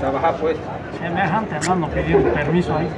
Trabajar pues. Semejante pidiendo permiso ahí.